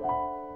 you.